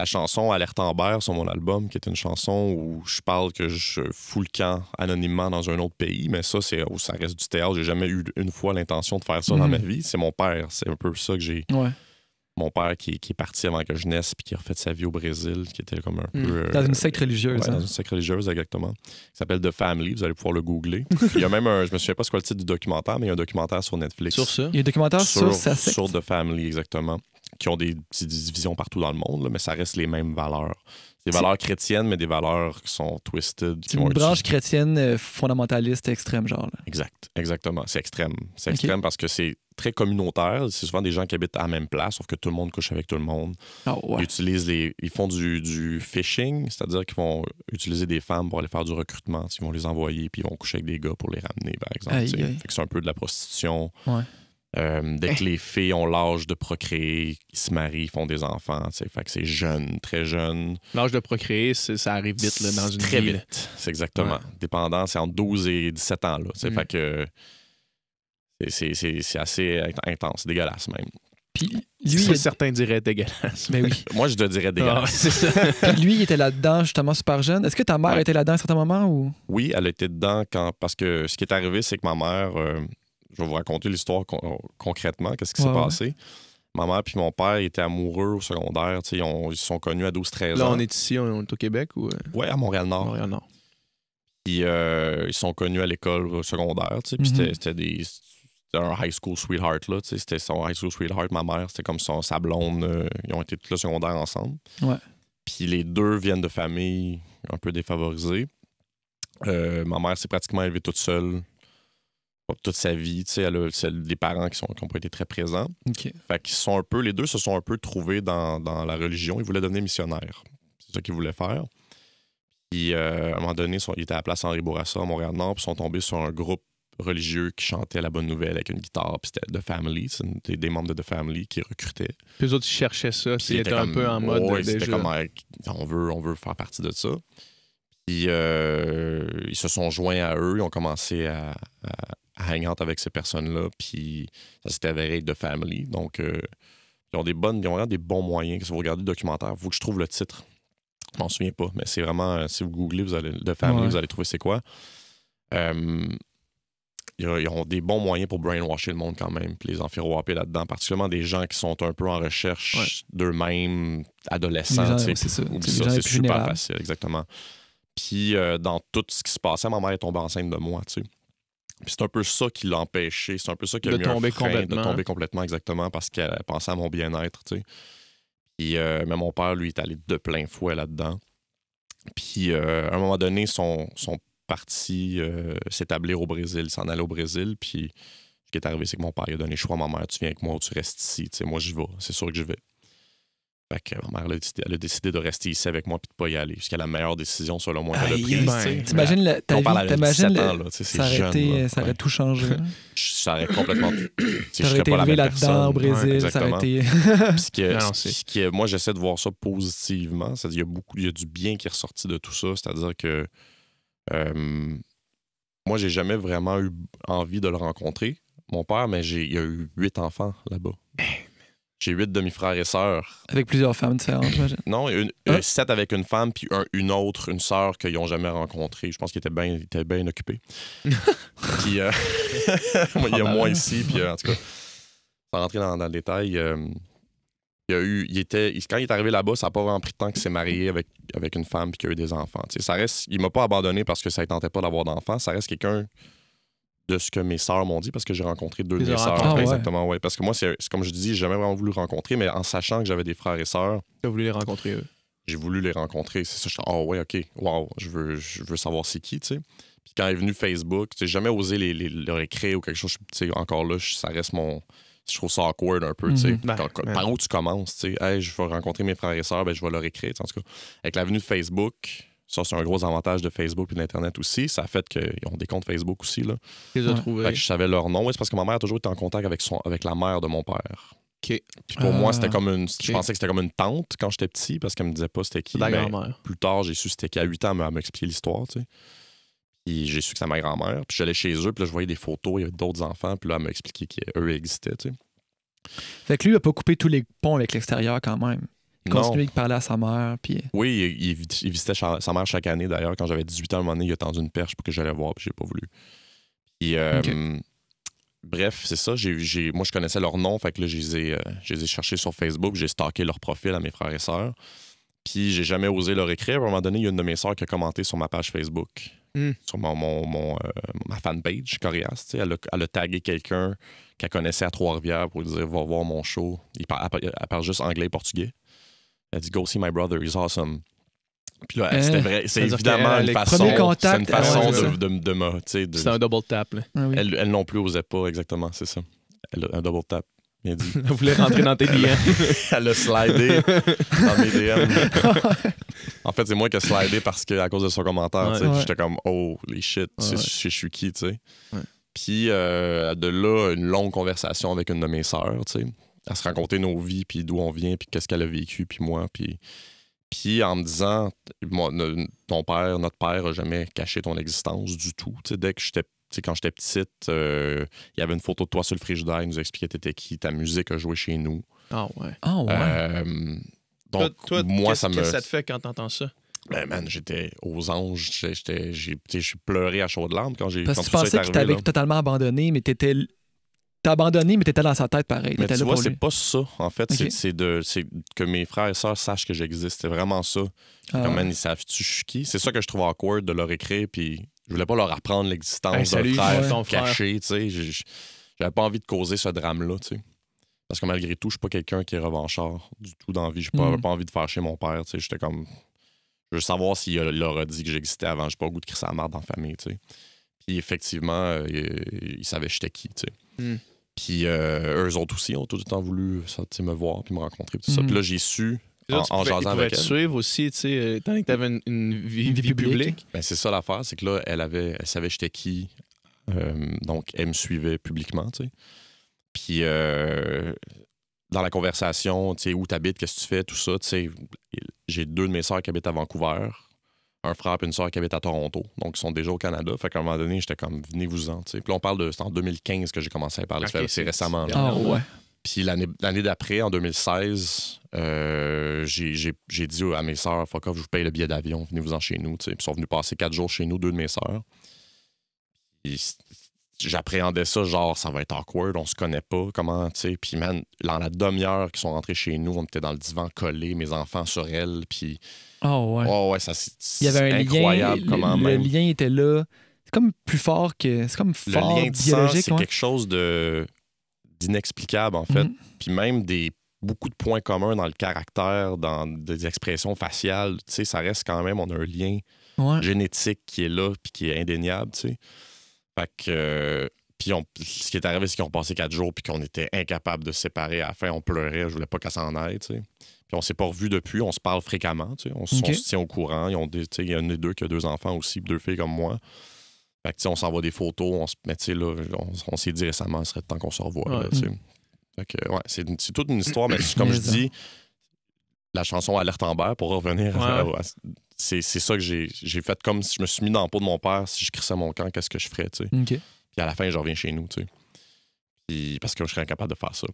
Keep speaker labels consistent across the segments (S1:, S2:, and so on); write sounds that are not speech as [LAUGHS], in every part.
S1: la chanson Alerte Amber sur mon album, qui est une chanson où je parle que je fous le camp anonymement dans un autre pays, mais ça, c'est ça reste du théâtre. J'ai jamais eu une fois l'intention de faire ça dans
S2: Mhm.
S1: ma vie. C'est mon père. C'est un peu ça que j'ai.
S2: Ouais.
S1: Mon père qui, qui est parti avant que je naisse puis qui a refait sa vie au Brésil, qui était comme un
S3: Mhm.
S1: peu. euh,
S2: Dans une secte religieuse.
S1: Ouais,
S2: hein.
S1: dans une secte religieuse, exactement. Qui s'appelle The Family. Vous allez pouvoir le googler. [LAUGHS] il y a même un. Je me souviens pas c'est quoi le titre du documentaire, mais il y a un documentaire sur Netflix.
S3: Sur ça.
S2: Il y a un documentaire sur, sa secte.
S1: sur The Family, exactement. Qui ont des, des divisions partout dans le monde, là, mais ça reste les mêmes valeurs. Des valeurs chrétiennes, mais des valeurs qui sont twisted.
S2: C'est une branche chrétienne euh, fondamentaliste extrême, genre. là.
S1: Exact, exactement. C'est extrême. C'est extrême parce que c'est très communautaire. C'est souvent des gens qui habitent à la même place, sauf que tout le monde couche avec tout le monde.
S2: Ah
S1: Ils utilisent les, ils font du, du phishing, c'est-à-dire qu'ils vont utiliser des femmes pour aller faire du recrutement. Ils vont les envoyer puis ils vont coucher avec des gars pour les ramener, par exemple. C'est un peu de la prostitution.
S2: Ouais.
S1: Euh, dès que les filles ont l'âge de procréer, ils se marient, ils font des enfants. tu sais. Fait que c'est jeune, très jeune.
S3: L'âge de procréer, ça arrive vite là, dans une
S1: Très
S3: vie.
S1: vite. C'est exactement.
S3: Ouais.
S1: Dépendant, c'est entre 12 et 17 ans. Là.
S3: Mm.
S1: Fait que c'est- c'est c'est- c'est assez intense, dégueulasse même.
S2: Puis lui,
S3: Ça,
S2: il,
S3: certains diraient dégueulasse.
S2: mais oui. [LAUGHS]
S1: Moi, je te dirais
S3: Ah,
S1: dégueulasse. [LAUGHS]
S2: Puis lui, il était là-dedans justement super jeune. Est-ce que ta mère
S1: Ouais.
S2: était là-dedans à un certain moment ou?
S1: Oui, elle était dedans quand. Parce que ce qui est arrivé, c'est que ma mère. euh, je vais vous raconter l'histoire con- concrètement, qu'est-ce qui s'est
S2: ouais.
S1: passé. Ma mère puis mon père étaient amoureux au secondaire. Ils, ont- ils se sont connus à 12-13
S3: Là,
S1: ans.
S3: on est ici, on est au Québec ou euh,
S1: Ouais, à Montréal-Nord.
S3: Montréal-Nord?
S1: Puis euh, ils sont connus à l'école secondaire. Puis
S2: Mhm.
S1: c'était- c'était des. C'était un high school sweetheart. là, C'était son high school sweetheart. Ma mère, c'était comme son, sa blonde. euh, ils ont été tout le secondaire ensemble.
S2: Ouais.
S1: Puis les deux viennent de familles un peu défavorisées. Euh, ma mère s'est pratiquement élevée toute seule toute sa vie. tu sais, Elle a des parents qui n'ont pas été très présents.
S2: Ok.
S1: Fait qu'ils sont un peu, les deux se sont un peu trouvés dans, dans la religion. Ils voulaient devenir missionnaires. C'est ça qu'ils voulaient faire. Puis euh, à un moment donné, ils sont- étaient à la place Henri Bourassa à Montréal-Nord, puis ils sont tombés sur un groupe religieux qui chantait la bonne nouvelle avec une guitare. Puis c'était The Family, une- des, membres de The Family qui recrutaient.
S3: Puis eux autres, ils cherchaient ça.
S1: Puis
S3: Ils étaient un peu en mode
S1: ouais, c'était comme, on veut, on veut faire partie de ça. Puis euh, ils se sont joints à eux, ils ont commencé à hang out avec ces personnes-là. Puis ça s'était avéré être The Family. Donc euh, ils ont des bonnes, ils ont des bons moyens. Si vous regardez le documentaire, il faut que je trouve le titre. Je m'en souviens pas, mais c'est vraiment, euh, si vous googlez, vous allez The Family,
S2: Ouais.
S1: vous allez trouver c'est quoi. Euh, ils ont- des bons moyens pour brainwasher le monde quand même, puis les en faire whopper là-dedans, particulièrement des gens qui sont un peu en recherche
S3: Ouais.
S1: d'eux-mêmes, adolescents.
S2: C'est ça. C'est
S1: super facile, exactement. Puis euh, dans tout ce qui se passait, ma mère est tombée enceinte de moi, tu sais. Puis c'est un peu ça qui l'a empêché, c'est un peu ça qui a
S3: De
S1: mis un
S3: tomber
S1: frein,
S3: complètement.
S1: De tomber complètement, exactement, parce qu'elle pensait à mon bien-être, tu sais. Puis, euh, mais mon père, lui, est allé de plein fouet là-dedans. Puis, euh, à un moment donné, son, son parti euh, s'établir au Brésil, il s'en allait au Brésil. Puis, ce qui est arrivé, c'est que mon père il a donné le choix à ma mère tu viens avec moi ou tu restes ici. Tu sais, moi, j'y vais. C'est sûr que je vais. Fait que ma mère elle a, décidé, elle a décidé de rester ici avec moi puis de pas y aller. Ce qui est la meilleure décision, selon moi, qu'elle a prise.
S3: ben.
S2: T'imagines le- ta vie, t'imagines
S1: 17
S2: le-
S1: ans, là, tu sais, c'est
S2: ça aurait,
S1: jeune,
S2: été-
S1: là.
S2: ça aurait tout changé. [LAUGHS]
S1: Ça aurait complètement.
S2: T'aurais
S1: serais
S2: été
S1: pas la
S2: élevé là-dedans au Brésil,
S1: Ouais,
S2: ça aurait été.
S1: Puis est-
S3: Non, [LAUGHS] non,
S1: ce
S3: c'est-
S1: qui est- moi, j'essaie de voir ça positivement. C'est-à-dire, il y a beaucoup, il y a du bien qui est ressorti de tout ça. C'est-à-dire que euh, moi, j'ai jamais vraiment eu envie de le rencontrer, mon père, mais j'ai, il y a eu huit enfants là-bas. J'ai huit demi-frères et sœurs.
S2: Avec plusieurs femmes différentes, j'imagine.
S1: Non, une,
S2: Ah.
S1: euh, sept avec une femme, puis un- une autre, une sœur qu'ils n'ont jamais rencontrée. Je pense qu'ils étaient bien étaient bien occupés. [LAUGHS] puis, euh, [LAUGHS] il y a moi ici, puis euh, en tout cas, sans rentrer dans, dans le détail, euh, il y a eu, il était, quand il est arrivé là-bas, ça n'a pas vraiment pris de temps qu'il s'est marié avec, avec une femme puis qu'il a eu des enfants. Tu sais, ça reste, il m'a pas abandonné parce que ça ne tentait pas d'avoir d'enfants. Ça reste quelqu'un de ce que mes sœurs m'ont dit parce que j'ai rencontré deux de mes
S3: as
S1: sœurs.
S2: Ah ouais.
S1: exactement, ouais. Parce que moi, c'est comme je dis, j'ai jamais vraiment voulu rencontrer, mais en sachant que j'avais des frères et sœurs,
S3: T'as voulu les rencontrer eux.
S1: j'ai voulu les rencontrer. C'est ça, je suis oh ouais, ok, wow, je veux, je veux savoir c'est qui, tu sais. Puis quand est venu Facebook, j'ai jamais osé les, les- leur écrire ou quelque chose, tu sais, encore là, ça reste mon. Je trouve ça awkward un peu, tu sais.
S2: Mhm.
S3: Ben, ben.
S1: Par où tu commences, tu sais. Hey, je vais rencontrer mes frères et sœurs, ben, je vais leur écrire, tu en tout cas. Avec l'avenue de Facebook, ça, c'est un gros avantage de Facebook et d'Internet aussi. Ça a fait qu'ils ont des comptes Facebook aussi, là.
S3: Trouvés.
S1: Fait que je savais leur nom. C'est parce que ma mère a toujours été en contact avec, son, avec la mère de mon père.
S3: OK.
S1: Puis pour
S2: Ah.
S1: moi, c'était comme une. Je pensais que c'était comme une tante quand j'étais petit parce qu'elle me disait pas c'était qui. Mais
S3: grand-mère.
S1: plus tard, j'ai su c'était qu'à 8 ans, elle m'a expliqué l'histoire, tu sais. Puis j'ai su que c'était ma grand-mère. Puis j'allais chez eux, puis là, je voyais des photos, il y avait d'autres enfants, puis là, elle m'a expliqué qu'eux existaient, tu sais.
S2: Fait que lui, il a pas coupé tous les ponts avec l'extérieur quand même. Il continuait de parler à sa mère, puis...
S1: Oui, il, il vi- il visitait sa mère chaque année. D'ailleurs, quand j'avais 18 ans, à un moment donné, il a tendu une perche pour que j'allais voir, puis j'ai pas voulu. Puis, euh, bref, c'est ça. Moi, je connaissais leur nom, fait que là, je les ai, euh, je les ai cherchés sur Facebook, j'ai stalké leur profil à mes frères et sœurs. Puis, j'ai jamais osé leur écrire. À un moment donné, il y a une de mes sœurs qui a commenté sur ma page Facebook,
S3: Hmm.
S1: sur mon, mon, mon, euh, ma fanpage, Corias. Elle a, elle a tagué quelqu'un qu'elle connaissait à Trois-Rivières pour lui dire Va voir mon show. Il par- elle, parle- elle parle juste anglais et portugais. Elle dit Go see my brother, he's awesome. Puis là,
S2: Hein?
S1: c'était vrai. C'est évidemment une façon,
S2: Premier contact,
S1: c'est une façon
S2: ouais, c'est
S1: de, de, de me- tu sais, de-
S3: C'est un double tap. Là.
S2: Ah oui.
S1: elle, elle non plus osait pas exactement, c'est ça. Elle a un double tap. Bien dit. [LAUGHS]
S3: Elle voulait rentrer dans tes DM. [LAUGHS]
S1: elle a slidé dans mes DM. [LAUGHS] en fait, c'est moi qui ai slidé parce que à cause de son commentaire, j'étais comme oh les shit, je suis qui, tu sais.
S3: Ouais.
S1: Puis euh, de là, une longue conversation avec une de mes sœurs, tu sais, à se raconter nos vies, puis d'où on vient, puis qu'est-ce qu'elle a vécu, puis moi, puis puis en me disant, moi, ne- ton père, notre père a jamais caché ton existence du tout. Tu sais, dès que j'étais, tu sais, quand j'étais petite, euh, il y avait une photo de toi sur le frigidaire, il nous expliquait t'étais qui, ta musique a joué chez nous.
S3: Ah ouais.
S2: Ah ouais.
S1: Euh, donc,
S3: toi,
S1: moi,
S3: qu'est-ce
S1: ça
S3: que
S1: me.
S3: ça te fait quand t'entends ça?
S1: Ben, man, j'étais aux anges. J'ai, tu pleuré à chaudes larmes quand j'ai.
S2: Parce
S1: quand
S2: que tu pensais
S1: arrivé,
S2: t'avait
S1: là.
S2: totalement abandonné, mais t'étais... T'as abandonné, mais t'étais dans sa tête pareil.
S1: Mais tu
S2: là
S1: vois, c'est pas ça. En fait, c'est, de, c'est que mes frères et sœurs sachent que j'existe. C'est vraiment ça.
S2: Ah
S1: Comme,
S2: ouais.
S1: man, ils savent-tu je suis qui? C'est ça que je trouve awkward de leur écrire. Puis je voulais pas leur apprendre l'existence
S3: Hey,
S1: d'un frère
S3: ouais.
S1: caché. Tu sais, j'avais pas envie de causer ce drame-là. Tu sais. Parce que malgré tout, je suis pas quelqu'un qui est revanchard du tout dans la vie. J'ai pas,
S2: Mm.
S1: pas envie de fâcher mon père. Tu sais. J'étais comme. Je veux savoir s'il leur a dit que j'existais avant. J'ai pas le goût de crisser la marde dans la famille. Tu sais. Puis effectivement, euh, ils, ils savaient j'étais qui. Tu sais.
S3: Mm.
S1: Puis euh, eux autres aussi ont tout le temps voulu tu sais, me voir puis me rencontrer. Puis tout ça.
S2: Mm.
S1: Puis là, j'ai su. En, en jasant avec
S3: te
S1: elle.
S3: suivre aussi, tu sais, euh, étant donné que t'avais une, une vie,
S2: Une vie
S3: vie
S2: publique.
S3: publique.
S1: Ben, c'est ça l'affaire, c'est que là, elle avait, elle savait j'étais qui. Euh, donc, elle me suivait publiquement, tu sais. Puis, euh, dans la conversation, tu sais, où t'habites, qu'est-ce que tu fais, tout ça, tu sais, j'ai deux de mes sœurs qui habitent à Vancouver, un frère et une sœur qui habitent à Toronto. Donc, ils sont déjà au Canada. Fait qu'à un moment donné, j'étais comme, venez-vous-en. Puis là, on parle de, c'est en 2015 que j'ai commencé à parler.
S3: C'est-
S1: récemment, là.
S2: Ah ouais.
S1: Puis l'année l'année d'après, en 2016, euh, j'ai- j'ai j'ai dit à mes sœurs, fuck off, je vous paye le billet d'avion, venez-vous-en chez nous. Puis ils sont venus passer quatre jours chez nous, deux de mes sœurs. J'appréhendais ça, genre, ça va être awkward, on se connaît pas, comment, tu sais. Puis, man, dans la demi-heure qu'ils sont rentrés chez nous, on était dans le divan collé, mes enfants sur elle, puis...
S2: Ah ouais.
S1: Oh, ouais, ça, c'est
S2: Il y avait un
S1: incroyable
S2: lien.
S1: comment
S2: le, le lien était là. C'est comme plus fort que. C'est comme
S1: Le
S2: fort
S1: lien de sang,
S2: biologique.
S1: c'est
S2: ouais.
S1: quelque chose de d'inexplicable, en fait.
S2: Mhm.
S1: Puis même des beaucoup de points communs dans le caractère, dans des expressions faciales, tu sais, ça reste quand même, on a un lien
S2: Ouais.
S1: génétique qui est là puis qui est indéniable, tu sais. Fait que euh, puis on- ce qui est arrivé, c'est qu'ils ont passé quatre jours puis qu'on était incapable de se séparer. À la fin, on pleurait, je voulais pas qu'elle s'en aille, tu sais. Puis on s'est pas revus depuis, on se parle fréquemment, tu sais. On, on se tient au courant. Ils ont des- tu sais, Il y en a deux qui a deux enfants aussi, deux filles comme moi. Fait que, tu sais, on s'envoie des photos, on se, sais, là, on, on s'est dit récemment, ce serait temps qu'on se revoie, là,
S3: Ouais.
S1: tu sais. Fait que, ouais, c'est c'est toute une histoire, mais comme je dis, la chanson Alerte Amber, pour revenir,
S3: Ouais.
S1: à- à- c'est c'est ça que j'ai j'ai fait comme si je me suis mis dans la peau de mon père, si je crissais mon camp, qu'est-ce que je ferais, tu sais.
S2: OK.
S1: Puis à la fin, je reviens chez nous, tu sais. Puis parce que je serais incapable de faire ça.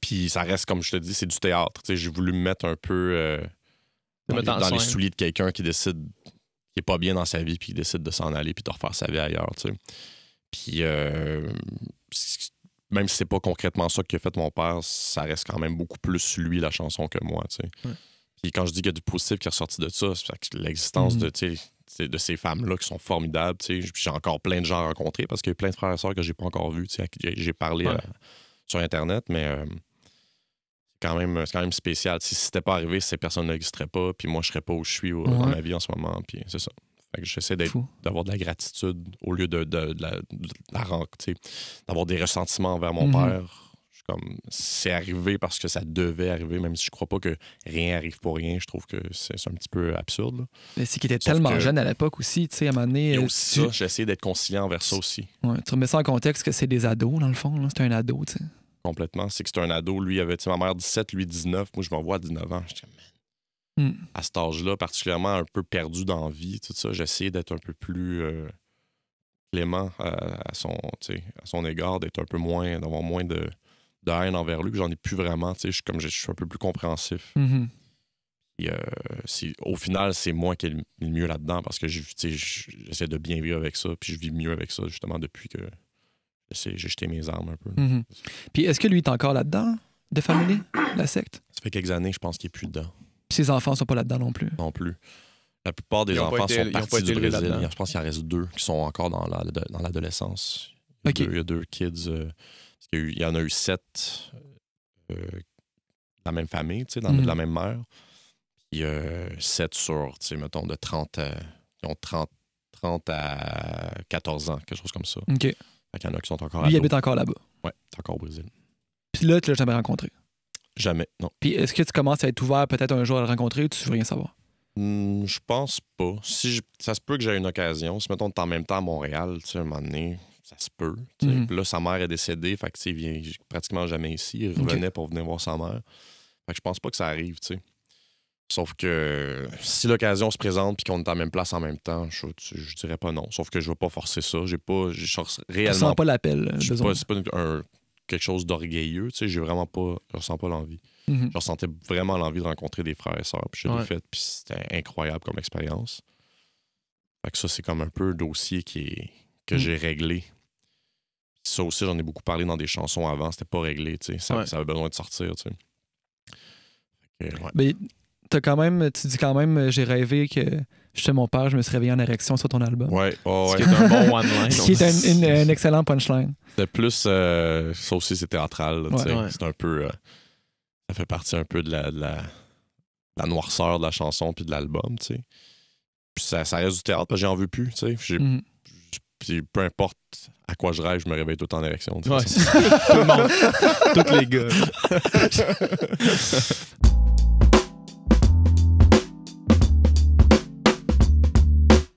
S1: Puis ça reste, comme je te dis, c'est du théâtre. J'ai voulu me mettre un peu euh, dans, les, dans souliers de quelqu'un qui décide qui est pas bien dans sa vie puis qui décide de s'en aller puis de refaire sa vie ailleurs, tu sais. Puis euh, même si c'est pas concrètement ça que fait mon père, ça reste quand même beaucoup plus lui la chanson que moi, tu sais.
S3: Ouais.
S1: Puis quand je dis qu'il y a du positif qui est ressorti de ça, c'est que l'existence
S2: Mhm.
S1: de, ces femmes-là qui sont formidables. J'ai encore plein de gens rencontrés parce qu'il y a plein de frères et sœurs que j'ai pas encore vus, à j'ai- parlé
S3: Ouais.
S1: euh, sur Internet, mais euh, c'est quand, même- c'est quand même spécial. Si c'était pas arrivé, ces personnes n'existeraient pas, puis moi, je serais pas où je suis dans ma vie en ce moment, puis c'est ça. Fait que j'essaie d'avoir de la gratitude au lieu de, de- de la, de la d'avoir des ressentiments envers mon
S2: Mhm.
S1: père. Je comme c'est arrivé parce que ça devait arriver, même si je crois pas que rien arrive pour rien. Je trouve que c'est un petit peu absurde. là.
S2: Mais c'est qu'il était
S1: Sauf
S2: tellement
S1: que-
S2: jeune à l'époque aussi, tu sais, à un moment donné.
S1: Et
S2: euh,
S1: aussi
S2: tu,
S1: ça, j'ai essayé d'être conciliant envers ça aussi.
S2: ouais, tu remets ça en contexte que c'est des ados, dans le fond. là. C'est un ado, tu sais.
S1: Complètement. C'est que c'est un ado. Lui avait, tu sais, ma mère 17, lui 19. Moi, je m'envoie à 19 ans. J'étais, man,
S2: Hmm.
S1: à cet âge-là, particulièrement un peu perdu dans vie, tout ça, j'essayais d'être un peu plus euh, clément à, à son, à son égard, d'être un peu moins, d'avoir moins de, de haine envers lui, puis j'en ai plus vraiment. tu sais, Je suis comme je je suis un peu plus compréhensif. Puis, euh, c'est- au final, c'est moi qui ai le mieux là-dedans parce que je- tu sais, je- j'essaie de bien vivre avec ça, puis je vis mieux avec ça justement depuis que j'essaie- j'ai jeté mes armes un peu.
S2: Mhm. Puis est-ce que lui est encore là-dedans, de Family, la secte?
S1: Ça fait quelques années, je pense qu'il est plus dedans
S2: Puis ses enfants sont pas là-dedans non plus.
S1: non plus. La plupart des enfants
S3: été-
S1: sont
S3: ils ont pas
S1: partis du Brésil. Je pense qu'il en reste deux qui sont encore dans la- dans l'adolescence. Il, y a
S2: Ok.
S1: deux- il y a deux kids. euh, parce qu'il y en a eu sept euh, de la même famille, tu sais, dans- de la même mère. Puis euh, sept sur, tu sais, mettons, de 30 à, ils ont 30, 30 à 14 ans, quelque chose comme ça.
S2: OK.
S1: Fait qu'il y en a qui sont encore
S2: Lui, il habite encore là-bas.
S1: Ouais, c'est encore au Brésil.
S2: Puis là, tu l'as jamais rencontré?
S1: Jamais, non.
S2: Puis est-ce que tu commences à être ouvert peut-être un jour à le rencontrer ou tu veux rien savoir?
S1: Hmm, je pense pas. Si je- ça se peut que j'ai une occasion. Si, mettons, en même temps à Montréal, tu sais, un moment donné, ça se peut.
S2: Mhm.
S1: Puis là, sa mère est décédée, fait que, il vient pratiquement jamais ici. Il revenait pour venir voir sa mère. Fait que je pense pas que ça arrive, tu sais. Sauf que si l'occasion se présente puis qu'on est à la même place en même temps, je, je dirais pas non. Sauf que je vais pas forcer ça. J'ai pas. Je sens réellement
S2: sens pas l'appel. euh, besoin.
S1: pas- C'est pas, un- quelque chose d'orgueilleux, tu sais. J'ai vraiment pas. Je ressens pas l'envie.
S2: Mhm.
S1: Je ressentais vraiment l'envie de rencontrer des frères et sœurs. Puis je l'ai
S3: Ouais.
S1: fait, puis c'était incroyable comme expérience. Fait que ça, c'est comme un peu un dossier qui est, que
S2: Mm.
S1: j'ai réglé. Ça aussi, j'en ai beaucoup parlé dans des chansons avant. C'était pas réglé, tu sais. Ça,
S3: Ouais.
S1: ça avait besoin de sortir, tu sais. Ouais.
S2: Mais t'as quand même, tu dis quand même, j'ai rêvé que j'étais mon père, je me suis réveillé en érection sur ton album.
S1: Ouais, oh,
S3: Ce
S1: ouais.
S3: qui est un bon one-line. [LAUGHS]
S2: Ce qui est un, une- un excellent punchline.
S1: C'était plus. euh, ça aussi, c'est théâtral. tu sais.
S3: Ouais.
S1: C'est un peu. euh, ça fait partie un peu de la, de la, de la noirceur de la chanson puis de l'album, tu sais. Puis ça, ça reste du théâtre parce que j'en veux plus, tu sais. J'ai-
S2: Mhm.
S1: Puis peu importe à quoi je rêve, je me réveille tout le temps en érection.
S3: Ouais. [LAUGHS] Tout le monde. Tous les gars. [LAUGHS]